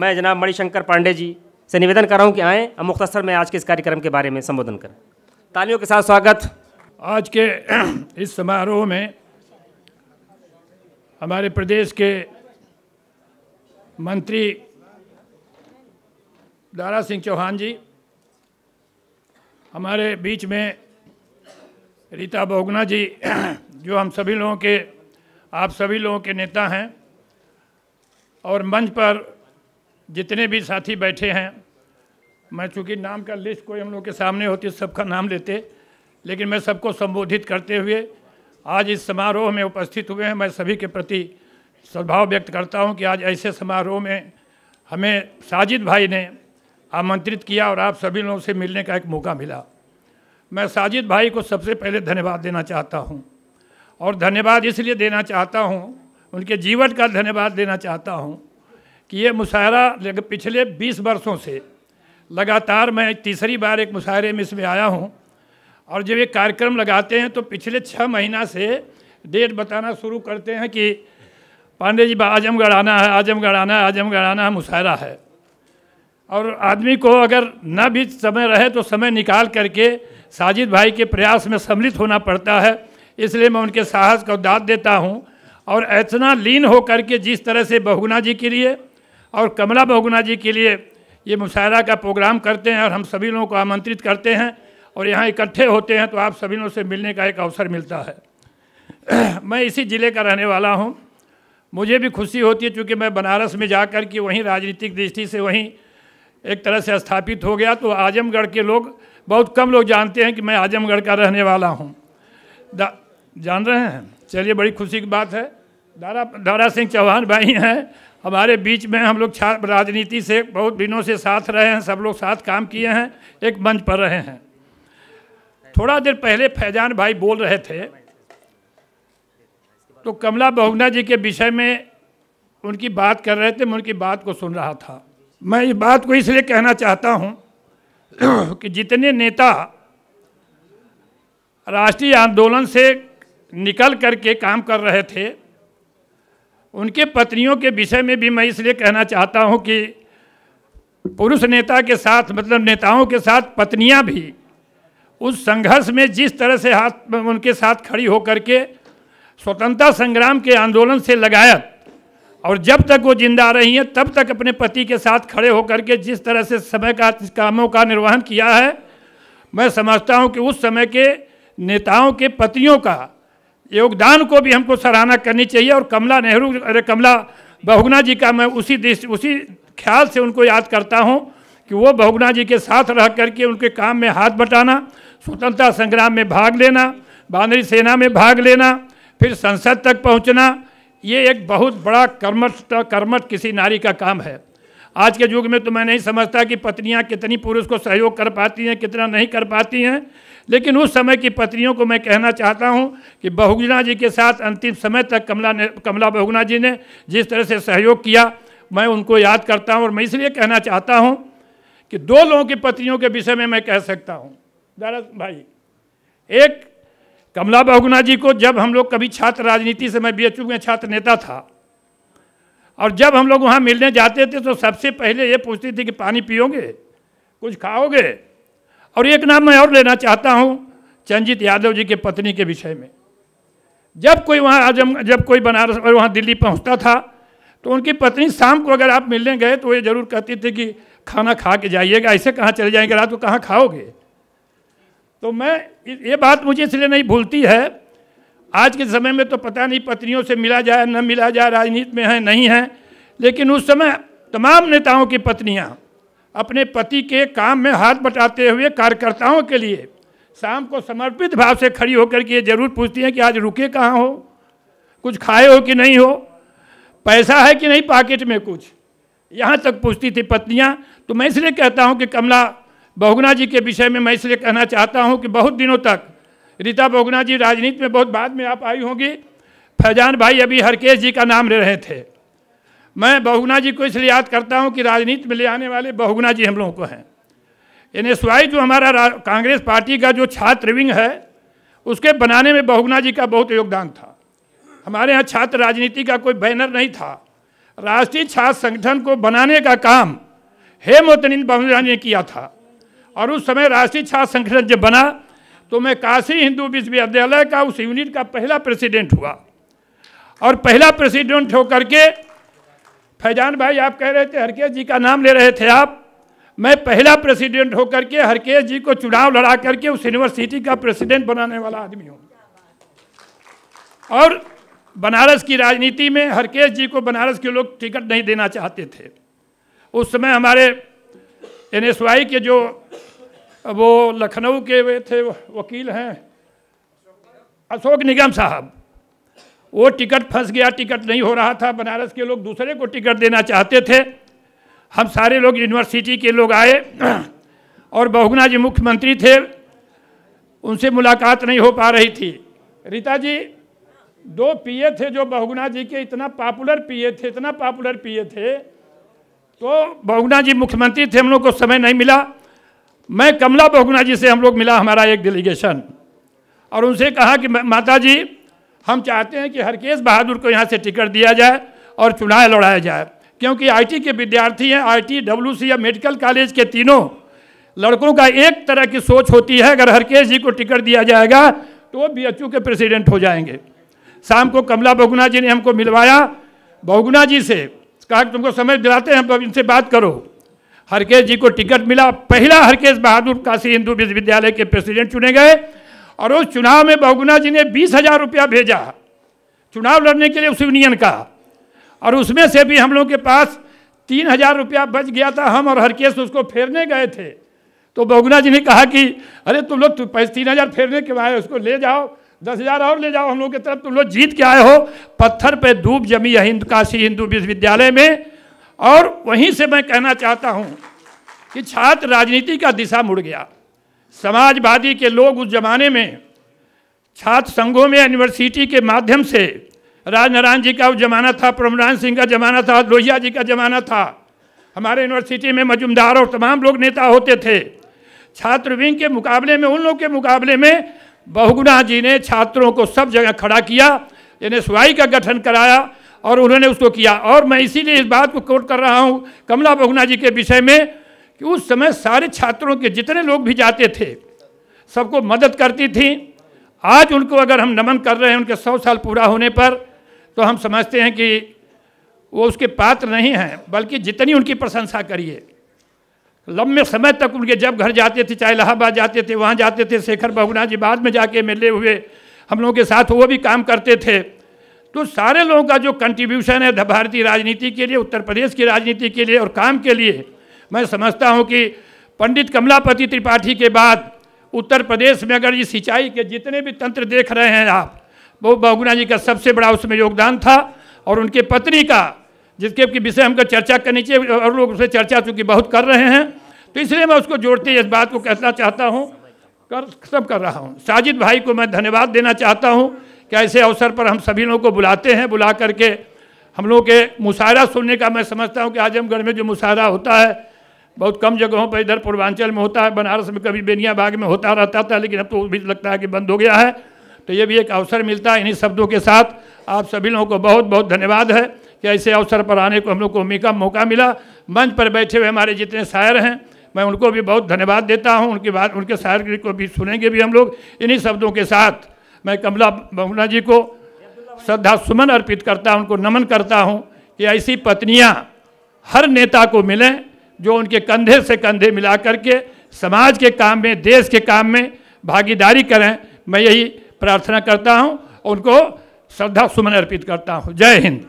मैं जनाब मणिशंकर पांडे जी से निवेदन कर रहा हूँ कि आएँ और मुख्तसर में आज के इस कार्यक्रम के बारे में संबोधन करें। तालियों के साथ स्वागत। आज के इस समारोह में हमारे प्रदेश के मंत्री दारा सिंह चौहान जी, हमारे बीच में रीता बहुगुना जी, जो हम सभी लोगों के, आप सभी लोगों के नेता हैं, और मंच पर जितने भी साथी बैठे हैं, मैं चूँकि नाम का लिस्ट कोई हम लोग के सामने होती सबका नाम लेते, लेकिन मैं सबको संबोधित करते हुए आज इस समारोह में उपस्थित हुए हैं। मैं सभी के प्रति सद्भाव व्यक्त करता हूँ कि आज ऐसे समारोह में हमें साजिद भाई ने आमंत्रित किया और आप सभी लोगों से मिलने का एक मौका मिला। मैं साजिद भाई को सबसे पहले धन्यवाद देना चाहता हूँ और धन्यवाद इसलिए देना चाहता हूँ, उनके जीवन का धन्यवाद देना चाहता हूँ कि ये मुशायरा पिछले 20 वर्षों से लगातार मैं तीसरी बार एक मुशायरे में इसमें आया हूँ और जब ये कार्यक्रम लगाते हैं तो पिछले छः महीना से डेट बताना शुरू करते हैं कि पांडे जी आजमगढ़ आना है आजमगढ़ आना है आजमगढ़ आना है मुशायरा है। और आदमी को अगर न भी समय रहे तो समय निकाल करके साजिद भाई के प्रयास में सम्मिलित होना पड़ता है। इसलिए मैं उनके साहस को दाद देता हूँ और इतना लीन हो करके जिस तरह से बहुगुना जी के लिए और कमला बहुगुना जी के लिए ये मुशायरा का प्रोग्राम करते हैं और हम सभी लोगों को आमंत्रित करते हैं और यहाँ इकट्ठे होते हैं तो आप सभी लोगों से मिलने का एक अवसर मिलता है। मैं इसी ज़िले का रहने वाला हूँ। मुझे भी खुशी होती है चूँकि मैं बनारस में जा कर के वहीं राजनीतिक दृष्टि से वहीं एक तरह से स्थापित हो गया तो आजमगढ़ के लोग, बहुत कम लोग जानते हैं कि मैं आजमगढ़ का रहने वाला हूँ। जान रहे हैं? चलिए, बड़ी खुशी की बात है। दारा दारा सिंह चौहान भाई हैं। हमारे बीच में हम लोग छात्र राजनीति से बहुत दिनों से साथ रहे हैं, सब लोग साथ काम किए हैं, एक मंच पर रहे हैं। थोड़ा देर पहले फैजान भाई बोल रहे थे तो कमला बहुगना जी के विषय में उनकी बात कर रहे थे, मैं उनकी बात को सुन रहा था। मैं इस बात को इसलिए कहना चाहता हूँ कि जितने नेता राष्ट्रीय आंदोलन से निकल करके काम कर रहे थे उनके पत्नियों के विषय में भी मैं इसलिए कहना चाहता हूँ कि पुरुष नेता के साथ मतलब नेताओं के साथ पत्नियाँ भी उस संघर्ष में जिस तरह से हाथ उनके साथ खड़ी होकर के स्वतंत्रता संग्राम के आंदोलन से लगायत और जब तक वो ज़िंदा रही हैं, तब तक अपने पति के साथ खड़े होकर के जिस तरह से समय का, कामों का निर्वहन किया है, मैं समझता हूँ कि उस समय के नेताओं के पतियों का योगदान को भी हमको सराहना करनी चाहिए और कमला नेहरू, अरे कमला बहुगुना जी का मैं उसी देश, उसी ख्याल से उनको याद करता हूँ कि वो बहुगुना जी के साथ रह करके उनके काम में हाथ बटाना, स्वतंत्रता संग्राम में भाग लेना बानरी सेना में भाग लेना, फिर संसद तक पहुँचना, ये एक बहुत बड़ा कर्मठ कर्मठ किसी नारी का काम है। आज के युग में तो मैं नहीं समझता कि पत्नियाँ कितनी पुरुष को सहयोग कर पाती हैं, कितना नहीं कर पाती हैं। लेकिन उस समय की पत्नियों को मैं कहना चाहता हूँ कि बहुगुना जी के साथ अंतिम समय तक कमला ने कमला बहुगुना जी ने जिस तरह से सहयोग किया, मैं उनको याद करता हूँ और मैं इसलिए कहना चाहता हूँ कि दो लोगों की पत्नियों के विषय में मैं कह सकता हूँ। दारा भाई, एक कमला बहुगुना जी को जब हम लोग कभी छात्र राजनीति से मैं बी में छात्र नेता था और जब हम लोग वहाँ मिलने जाते थे तो सबसे पहले ये पूछती थी कि पानी पियोगे? कुछ खाओगे? और एक नाम मैं और लेना चाहता हूँ, चंजित यादव जी के पत्नी के विषय में। जब कोई वहाँ आज़म जब कोई बनारस और वहाँ दिल्ली पहुँचता था तो उनकी पत्नी शाम को अगर आप मिलने गए तो ये ज़रूर कहती थी कि खाना खा के जाइएगा, ऐसे कहाँ चले जाएँगे, रात को कहाँ खाओगे? तो मैं, ये बात मुझे इसलिए नहीं भूलती है आज के समय में तो पता नहीं पत्नियों से मिला जाए न मिला जाए राजनीति में है, नहीं है, लेकिन उस समय तमाम नेताओं की पत्नियाँ अपने पति के काम में हाथ बटाते हुए कार्यकर्ताओं के लिए शाम को समर्पित भाव से खड़ी होकर के ये ज़रूर पूछती हैं कि आज रुके कहाँ हो? कुछ खाए हो कि नहीं हो? पैसा है कि नहीं पॉकेट में कुछ? यहाँ तक पूछती थी पत्नियाँ तो मैं इसलिए कहता हूँ कि कमला बहुगुना जी के विषय में मैं इसलिए कहना चाहता हूँ कि बहुत दिनों तक रीता बहुगुना जी राजनीति में बहुत बाद में आप आई होंगी। फैजान भाई अभी हरकेश जी का नाम ले रहे थे। मैं बहुगुना जी को इसलिए याद करता हूँ कि राजनीति में ले आने वाले बहुगुना जी हम लोगों को हैं। एन एस वाई जो हमारा कांग्रेस पार्टी का जो छात्र विंग है, उसके बनाने में बहुगुना जी का बहुत योगदान था। हमारे यहाँ छात्र राजनीति का कोई बैनर नहीं था। राष्ट्रीय छात्र संगठन को बनाने का काम हेमोतनिन बहुरानी ने किया था। और उस समय राष्ट्रीय छात्र संगठन जब बना तो मैं काशी हिंदू विश्वविद्यालय का उस यूनिट का पहला प्रेसिडेंट हुआ। और पहला प्रेसिडेंट होकर के फैजान भाई, आप कह रहे थे, हरकेश जी का नाम ले रहे थे आप। मैं पहला प्रेसिडेंट होकर के हरकेश जी को चुनाव लड़ा करके उस यूनिवर्सिटी का प्रेसिडेंट बनाने वाला आदमी हूँ। और बनारस की राजनीति में हरकेश जी को बनारस के लोग टिकट नहीं देना चाहते थे। उस समय हमारे एनएसवाई के जो वो लखनऊ के वे थे वकील हैं। अशोक निगम साहब, वो टिकट फंस गया, टिकट नहीं हो रहा था। बनारस के लोग दूसरे को टिकट देना चाहते थे। हम सारे लोग यूनिवर्सिटी के लोग आए, और बहुगुना जी मुख्यमंत्री थे। उनसे मुलाकात नहीं हो पा रही थी। रीता जी, दो पीए थे जो बहुगुना जी के, इतना पॉपुलर पीए थे, इतना पॉपुलर पीए थे। तो बहुगुना जी मुख्यमंत्री थे, हम लोग को समय नहीं मिला। मैं कमला बहुगुना जी से हम लोग मिला हमारा एक डेलीगेशन और उनसे कहा कि माता जी हम चाहते हैं कि हरकेश बहादुर को यहाँ से टिकट दिया जाए और चुनाव लड़ाया जाए। क्योंकि आईटी के विद्यार्थी हैं आईटी डब्ल्यूसी या मेडिकल कॉलेज के तीनों लड़कों का एक तरह की सोच होती है, अगर हरकेश जी को टिकट दिया जाएगा तो वो बीएचयू के प्रेसिडेंट हो जाएँगे। शाम को कमला बहुगुना जी ने हमको मिलवाया। बहुगुना जी से कहा कि तुमको समझ दिलाते हैं तो इनसे बात करो। हरकेश जी को टिकट मिला। पहला हरकेश बहादुर काशी हिंदू विश्वविद्यालय के प्रेसिडेंट चुने गए और उस चुनाव में बहुगुना जी ने बीस हज़ार रुपया भेजा। चुनाव लड़ने के लिए उस यूनियन का। और उसमें से भी हम लोग के पास तीन हज़ार रुपया बच गया था हम और हरकेश उसको फेरने गए थे। तो बहुगुना जी ने कहा कि, अरे तुम लोग तीन हज़ार फेरने के आए उसको ले जाओ, दस हज़ार और ले जाओ, हम लोग की तरफ़ तुम लोग जीत के आए हो। पत्थर पे धूप जमी है हिंद, काशी हिंदू विश्वविद्यालय में। और वहीं से मैं कहना चाहता हूँ कि छात्र राजनीति का दिशा मुड़ गया। समाजवादी के लोग उस जमाने में छात्र संघों में यूनिवर्सिटी के माध्यम से राजनारायण जी का वो जमाना था प्रमरान सिंह का जमाना था, लोहिया जी का जमाना था। हमारे यूनिवर्सिटी में मजुमदार और तमाम लोग नेता होते थे। छात्र विंग के मुकाबले में, उन लोग के मुकाबले में बहुगुणा जी ने छात्रों को सब जगह खड़ा किया एन का गठन कराया। और उन्होंने उसको किया। और मैं इसीलिए इस बात को कोट कर रहा हूँ कमला बहुगुणा जी के विषय में कि उस समय सारे छात्रों के जितने लोग भी जाते थे, सबको मदद करती थी। आज उनको अगर हम नमन कर रहे हैं, उनके सौ साल पूरा होने पर तो हम समझते हैं कि वो उसके पात्र नहीं हैं, बल्कि जितनी उनकी प्रशंसा करिए। लंबे समय तक उनके जब घर जाते थे, चाहे इलाहाबाद जाते थे, वहाँ जाते थे, शेखर बहुना जी बाद में जाके मिले हुए, हम लोगों के साथ वो भी काम करते थे। तो सारे लोगों का जो कंट्रीब्यूशन है, भारतीय राजनीति के लिए, उत्तर प्रदेश की राजनीति के लिए और काम के लिए, मैं समझता हूँ कि पंडित कमलापति त्रिपाठी के बाद उत्तर प्रदेश में अगर ये सिंचाई के जितने भी तंत्र देख रहे हैं आप, वो बहुगुना जी का सबसे बड़ा उसमें योगदान था और उनके पत्नी का, जिसके विषय हमको चर्चा करनी चाहिए, और लोग उससे चर्चा चूँकि बहुत कर रहे हैं तो इसलिए मैं उसको जोड़ते इस बात को कहना चाहता हूँ, कर, सब कर रहा हूँ। साजिद भाई को मैं धन्यवाद देना चाहता हूँ कि ऐसे अवसर पर हम सभी लोगों को बुलाते हैं, बुला करके हम लोग के मुशायरा सुनने का मैं समझता हूँ कि आजमगढ़ में जो मुशायरा होता है, बहुत कम जगहों पर इधर पूर्वांचल में होता है, बनारस में कभी बेनिया बाग में होता रहता था, लेकिन अब तो भी लगता है कि बंद हो गया है। तो ये भी एक अवसर मिलता है इन्हीं शब्दों के साथ। आप सभी लोगों को बहुत बहुत धन्यवाद है कि ऐसे अवसर पर आने को हम लोग को उम्मीद मौका मिला। मंच पर बैठे हुए हमारे जितने शायर हैं, मैं उनको भी बहुत धन्यवाद देता हूँ। उनकी बात उनके शायर को भी सुनेंगे भी हम लोग इन्हीं शब्दों के साथ। मैं कमला बहुना जी को श्रद्धा सुमन अर्पित करता हूँ, उनको नमन करता हूँ कि ऐसी पत्नियाँ हर नेता को मिलें जो उनके कंधे से कंधे मिला करके समाज के काम में, देश के काम में भागीदारी करें। मैं यही प्रार्थना करता हूँ, उनको श्रद्धा सुमन अर्पित करता हूँ। जय हिंद।